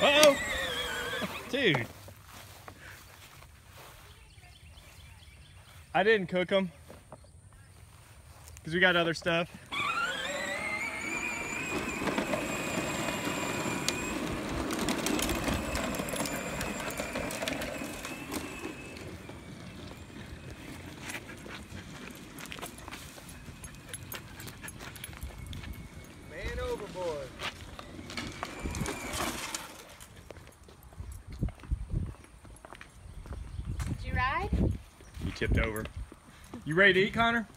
Uh-oh. Dude. I didn't cook them. Because we got other stuff. Man overboard. Tipped over. You ready to eat, Connor?